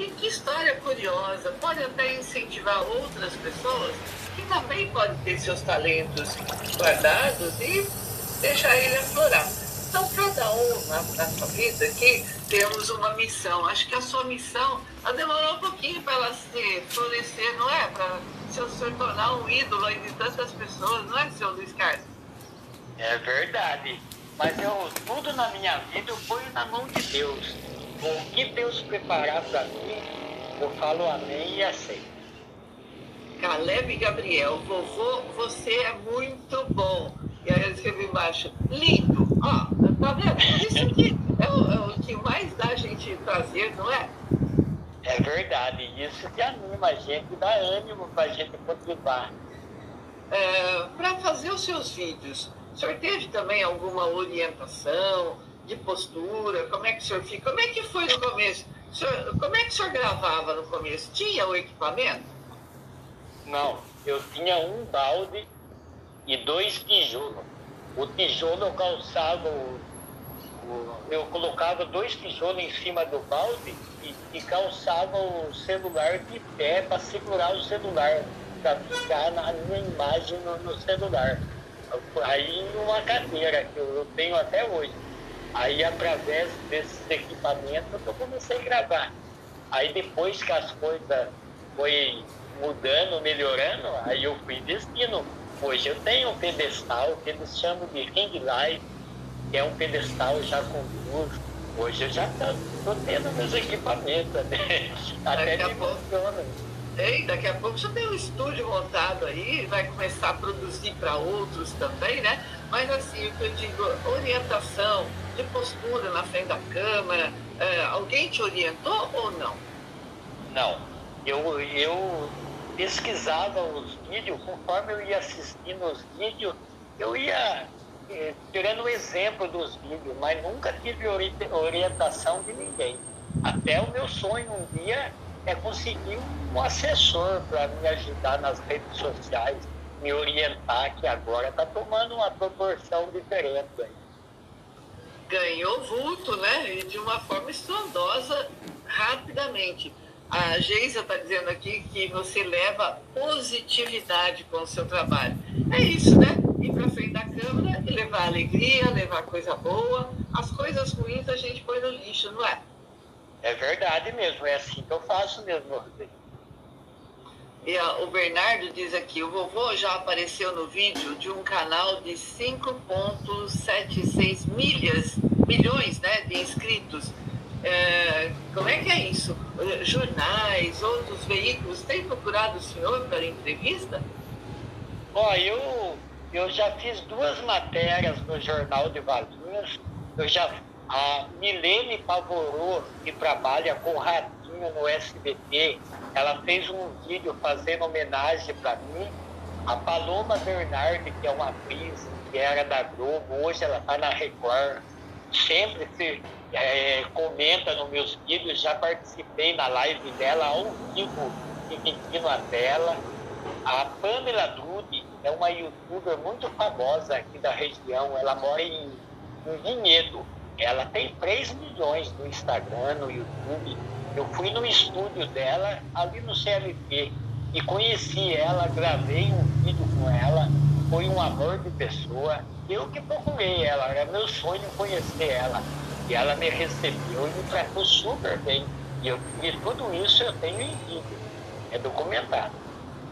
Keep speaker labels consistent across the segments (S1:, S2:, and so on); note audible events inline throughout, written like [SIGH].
S1: E que história curiosa, pode até incentivar outras pessoas que também podem ter seus talentos guardados e deixar ele aflorar. Então, cada um na, na sua vida aqui temos uma missão. Acho que a sua missão ela demorou um pouquinho para ela se florescer, não é? Para se, tornar um ídolo aí de tantas pessoas, não é, seu Luiz Carlos?
S2: É verdade. Mas eu, tudo na minha vida foi na mão de Deus. O que Deus preparar para mim, eu falo amém e aceito.
S1: Caleb Gabriel, vovô, você é muito bom. E aí eu escrevi embaixo, lindo. Ó, tá vendo? Isso aqui é o, é o que mais dá a gente prazer, não é?
S2: É verdade. Isso que anima a gente, dá ânimo para a gente continuar.
S1: É, para fazer os seus vídeos, o senhor teve também alguma orientação de postura? Como é que o senhor fica? Como é que foi no começo? Senhor, como é que o senhor gravava no começo? Tinha o equipamento?
S2: Não, eu tinha um balde e dois tijolos. O tijolo eu calçava, eu colocava dois tijolos em cima do balde e, e calçava o celular de pé para segurar o celular, para ficar na minha imagem no, no celular. Aí numa cadeira que eu tenho até hoje. Aí através desses equipamentos eu comecei a gravar. Aí depois que as coisas foi mudando, melhorando, aí eu fui investindo. Hoje eu tenho um pedestal que eles chamam de ring light, que é um pedestal já com luz. Hoje eu já estou tendo meus equipamentos, né? até me funciona.
S1: Ei, daqui a pouco já tem um estúdio montado aí, vai começar a produzir para outros também, né? Mas assim, o que eu digo, orientação de postura na frente da câmera, é, alguém te orientou ou não?
S2: Não. Eu, eu pesquisava os vídeos, conforme eu ia assistindo os vídeos, eu ia eh, tirando o exemplo dos vídeos, mas nunca tive orientação de ninguém. Até o meu sonho um dia é conseguir um assessor para me ajudar nas redes sociais, me orientar, que agora está tomando uma proporção diferente. Aí.
S1: Ganhou vulto, né? E de uma forma estrondosa, rapidamente. A Geisa está dizendo aqui que você leva positividade com o seu trabalho. É isso, né? Ir para frente da câmera e levar alegria, levar coisa boa. As coisas ruins a gente põe no lixo, não é?
S2: É verdade mesmo, é assim que eu faço mesmo, Rodrigo.
S1: E o Bernardo diz aqui, o vovô já apareceu no vídeo de um canal de 5,76 milhas, milhões né, de inscritos. É, como é que é isso? Jornais, outros veículos têm procurado o senhor para entrevista?
S2: Ó, eu, eu já fiz duas matérias no Jornal de Valinhos. Eu já a Milene Pavorou, que trabalha com Ratinho no SBT, ela fez um vídeo fazendo homenagem para mim. A Paloma Bernardi, que é uma atriz que era da Globo, hoje ela está na Record, sempre se é, comenta nos meus vídeos, já participei na live dela ao vivo, dividindo a tela. A Pamela Dude é uma youtuber muito famosa aqui da região, ela mora em, em Vinhedo. Ela tem 3 milhões no Instagram, no YouTube. Eu fui no estúdio dela, ali no CLT, e conheci ela, gravei um vídeo com ela. Foi um amor de pessoa. Eu que procurei ela, era meu sonho conhecer ela. E ela me recebeu e me tratou super bem. E, eu, e tudo isso eu tenho em vídeo, é documentado.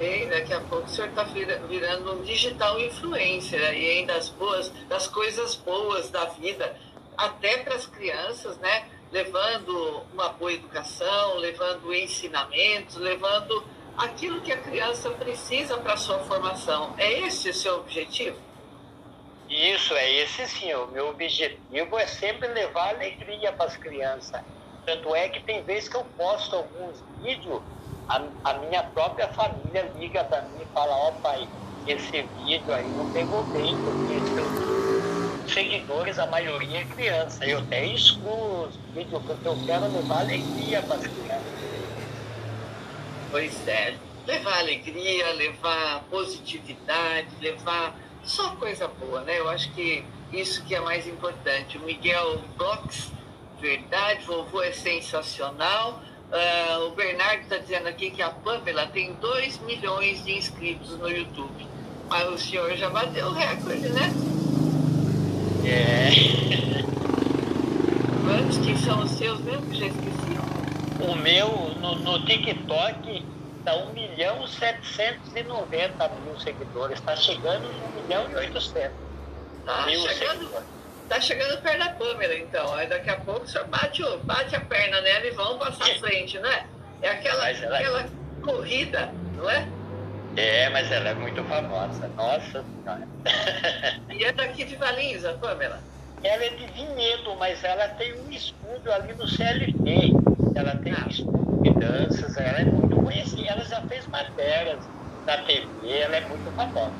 S1: E daqui a pouco o senhor está virando um digital influencer aí, hein, das boas, das coisas boas da vida até para as crianças, né? levando uma boa educação, levando ensinamentos, levando aquilo que a criança precisa para a sua formação. É esse o seu objetivo?
S2: Isso, é esse sim. O meu objetivo é sempre levar alegria para as crianças. Tanto é que tem vezes que eu posto alguns vídeos, a, a minha própria família liga para mim e fala, ó oh, pai, esse vídeo aí não pegou bem, porque seguidores, a maioria é criança. Eu até excluo os vídeos porque eu quero levar alegria para as crianças.
S1: Pois é, levar alegria, levar positividade, levar só coisa boa, né? Eu acho que isso que é mais importante. O Miguel Box, verdade, vovô é sensacional. Uh, dizendo aqui que a Pamela tem 2 milhões de inscritos no YouTube. Mas o senhor já bateu o recorde, né?
S2: É.
S1: Quantos que são os seus mesmo? Já esqueci.
S2: O meu, no, no TikTok, está 1 milhão 790 mil seguidores. Está chegando em 1 milhão e 800
S1: Tá
S2: mil
S1: chegando,
S2: seguidores.
S1: tá chegando perto da Pamela, então. Aí daqui a pouco o senhor bate, bate a perna nela e vão passar à frente, né? É aquela, aquela corrida, não é?
S2: É, mas ela é muito famosa. Nossa Senhora. [LAUGHS]
S1: E é daqui de Valinhos, a Pamela.
S2: Ela é de Vinhedo, mas ela tem um estúdio ali no CLT. Ela tem um estúdio de danças, ela é muito conhecida. Ela já fez matérias na TV, ela é muito famosa.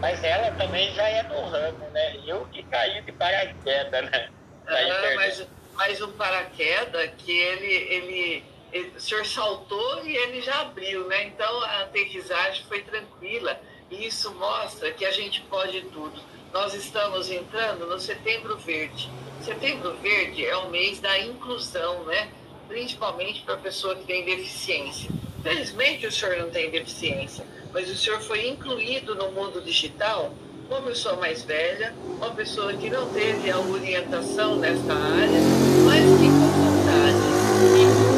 S2: Mas ela também já é do ramo, né? Eu que caí de paraquedas, né?
S1: Ah, mas, mas um paraquedas que ele, ele- O senhor saltou e ele já abriu, né? Então a aterrissagem foi tranquila. E isso mostra que a gente pode tudo. Nós estamos entrando no Setembro Verde. Setembro Verde é o mês da inclusão, né? Principalmente para a pessoa que tem deficiência. Felizmente o senhor não tem deficiência, mas o senhor foi incluído no mundo digital uma pessoa mais velha, uma pessoa que não teve a orientação nessa área, mas que com vontade e com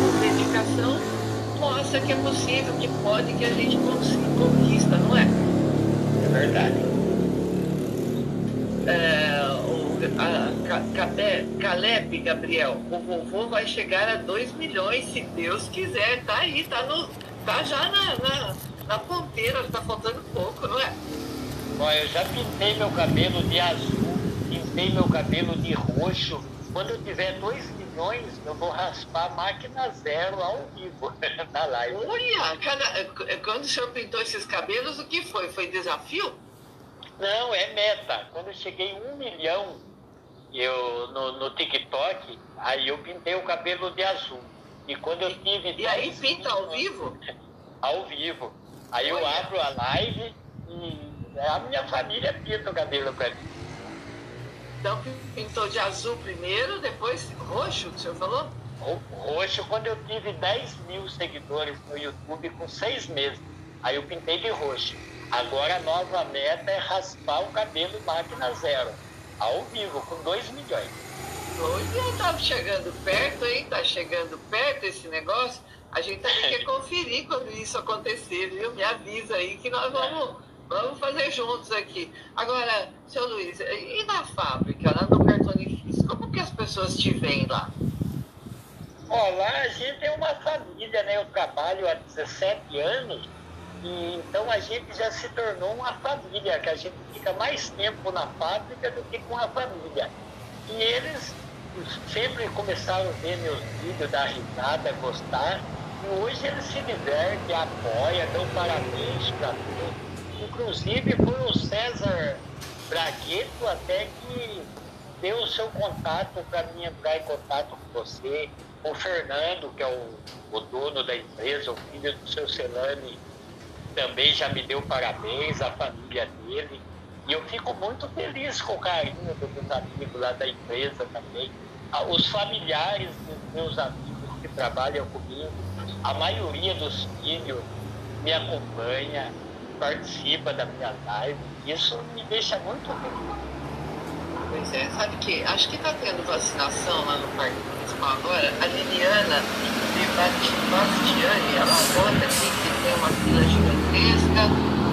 S1: mostra que é possível, que pode, que a gente conquista, não é?
S2: É verdade.
S1: É, o, a, Ca- Cabe- Caleb Gabriel, o vovô vai chegar a 2 milhões, se Deus quiser, tá aí, tá, no, tá já na, na, na ponteira, tá faltando pouco, não é?
S2: Bom, eu já pintei meu cabelo de azul, pintei meu cabelo de roxo. Quando eu tiver 2 milhões, eu vou raspar a máquina zero ao vivo [LAUGHS] na live.
S1: Olha, cada- quando o senhor pintou esses cabelos, o que foi? Foi desafio?
S2: Não, é meta. Quando eu cheguei um milhão eu, no, no TikTok, aí eu pintei o cabelo de azul. E quando eu tive.
S1: E aí
S2: 10
S1: pinta ao vivo? [LAUGHS]
S2: Ao vivo. Aí eu
S1: Olha.
S2: abro a live e a minha família pinta o cabelo pra mim.
S1: Então pintou de azul primeiro, depois roxo, que o senhor falou?
S2: Ro- Roxo, quando eu tive 10 mil seguidores no YouTube com seis meses. Aí eu pintei de roxo. Agora a nova meta é raspar o cabelo máquina zero. Ao vivo, com 2 milhões.
S1: Olha, tá chegando perto, hein? Tá chegando perto esse negócio. A gente também [LAUGHS] quer conferir quando isso acontecer, viu? Me avisa aí que nós vamos, vamos fazer juntos aqui. Agora, seu Luiz, e na fábrica, lá no cartonifício, como que as pessoas te veem lá?
S2: Ó, lá a gente é uma família, né? Eu trabalho há 17 anos e então a gente já se tornou uma família, que a gente fica mais tempo na fábrica do que com a família. E eles sempre começaram a ver meus vídeos, dar risada, gostar. E hoje eles se divertem, apoiam, dão parabéns para mim. Inclusive foi o César Bragueto até que deu o seu contato para mim entrar em contato com você. O Fernando, que é o, o dono da empresa, o filho do seu Celane, também já me deu parabéns, a família dele. E eu fico muito feliz com o carinho dos meus amigos lá da empresa também. Ah, Os familiares dos meus amigos que trabalham comigo, a maioria dos filhos me acompanha, participa da minha live. Isso me deixa muito feliz.
S1: Pois é, sabe que acho que está tendo vacinação lá no Parque Municipal agora. A Liliana Bastiani, ela conta aqui que tem uma fila gigantesca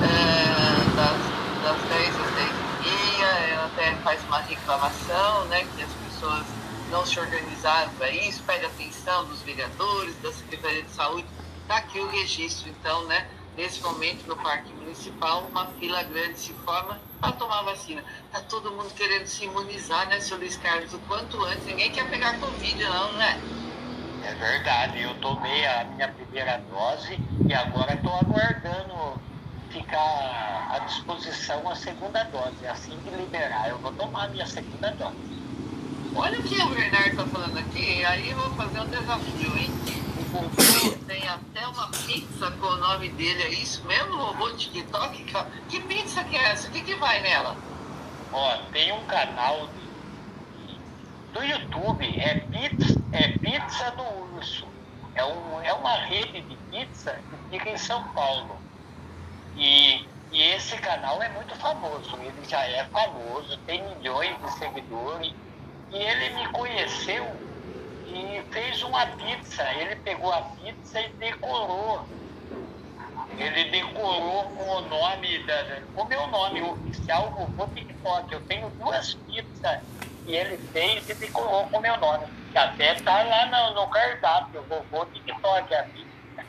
S1: é, das, das 10 às 10 e meia. Ela até faz uma reclamação, né, que as pessoas não se organizaram para isso, pede atenção dos vereadores, da Secretaria de Saúde. Está aqui o registro, então, né? Nesse momento, no Parque Municipal, uma fila grande se forma para tomar vacina. Tá todo mundo querendo se imunizar, né, seu Luiz Carlos? O quanto antes. Ninguém quer pegar Covid, não, né?
S2: É verdade, eu tomei a minha primeira dose e agora estou aguardando ficar à disposição a segunda dose. Assim que liberar, eu vou tomar a minha segunda dose.
S1: Olha o que o Bernardo está falando aqui. Aí eu vou fazer um desafio, hein? Tem até uma pizza com o nome dele. É isso mesmo, vovô TikTok? Que pizza que é essa? O que, que vai nela?
S2: Ó, tem um canal do YouTube, é Pizza, é pizza do Urso. é, um, é uma rede de pizza que fica em São Paulo. E, e esse canal é muito famoso, ele já é famoso, tem milhões de seguidores. E ele me conheceu e fez uma pizza. Ele pegou a pizza e decorou. Ele decorou com o nome, da, o meu nome oficial, Vovô TikTok. Eu tenho duas pizzas e ele fez e decorou com o meu nome. Que até tá lá no, no cardápio, Vovô TikTok, a pizza.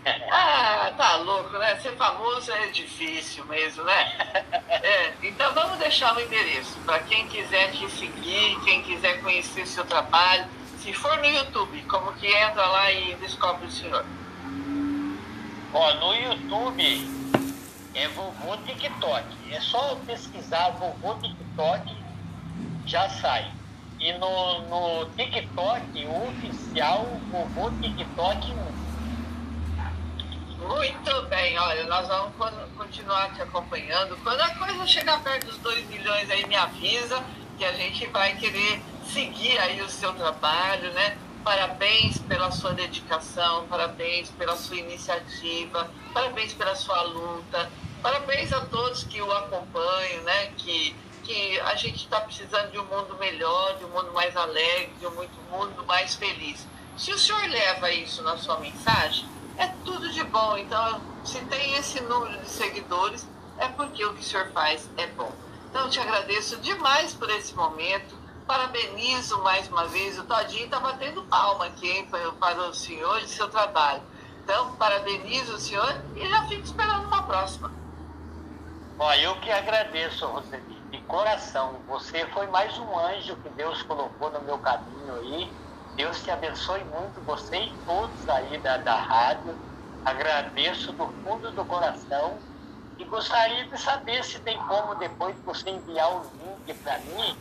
S2: [LAUGHS]
S1: Ah, tá louco, né? Ser famoso é difícil mesmo, né? É, então vamos deixar o endereço para quem quiser te seguir, quem quiser conhecer o seu trabalho. Se for no YouTube, como que entra lá e descobre o senhor?
S2: Ó, no YouTube é Vovô TikTok. É só pesquisar Vovô TikTok, já sai. E no, no TikTok, o oficial Vovô TikTok 1.
S1: Muito bem, olha, nós vamos continuar te acompanhando. Quando a coisa chegar perto dos 2 milhões aí, me avisa que a gente vai querer seguir aí o seu trabalho, né? Parabéns pela sua dedicação, parabéns pela sua iniciativa, parabéns pela sua luta, parabéns a todos que o acompanham, né? Que, que a gente está precisando de um mundo melhor, de um mundo mais alegre, de um mundo mais feliz. Se o senhor leva isso na sua mensagem, é tudo de bom. Então, se tem esse número de seguidores, é porque o que o senhor faz é bom. Então, eu te agradeço demais por esse momento. Parabenizo mais uma vez. O Todinho está batendo palma aqui hein, para o senhor e seu trabalho. Então, parabenizo o senhor e já fico esperando uma próxima.
S2: Ó, eu que agradeço, Roseli, de coração. Você foi mais um anjo que Deus colocou no meu caminho aí Deus te abençoe muito, você e todos aí da, da rádio. Agradeço do fundo do coração e gostaria de saber se tem como depois você enviar o link para mim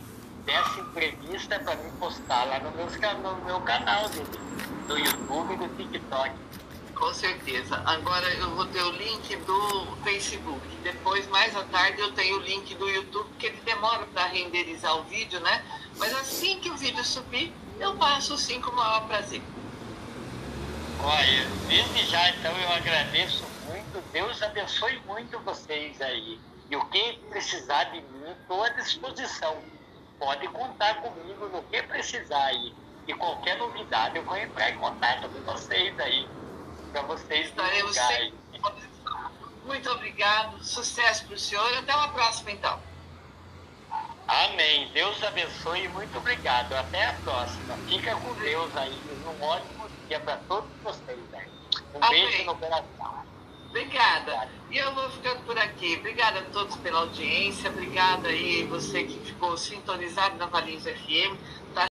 S2: dessa entrevista para me postar lá no meu, no meu canal do, do YouTube e do TikTok.
S1: Com certeza. Agora eu vou ter o link do Facebook. Depois, mais à tarde, eu tenho o link do YouTube, porque ele demora para renderizar o vídeo, né? Mas assim que o vídeo subir, eu passo sim com o maior prazer.
S2: Olha, desde já então eu agradeço muito, Deus abençoe muito vocês aí. E o que precisar de mim, estou à disposição. Pode contar comigo no que precisar aí. E qualquer novidade eu vou entrar em contato com vocês aí. Para vocês
S1: Estaremos sempre. Muito obrigado, sucesso para o senhor até uma próxima então.
S2: Amém. Deus abençoe e muito obrigado. Até a próxima. Fica com Deus aí. Um ótimo dia para todos vocês. Né? Um Amém. beijo no coração.
S1: Obrigada. E eu vou ficando por aqui. Obrigada a todos pela audiência. Obrigada aí você que ficou sintonizado na Valinhos FM.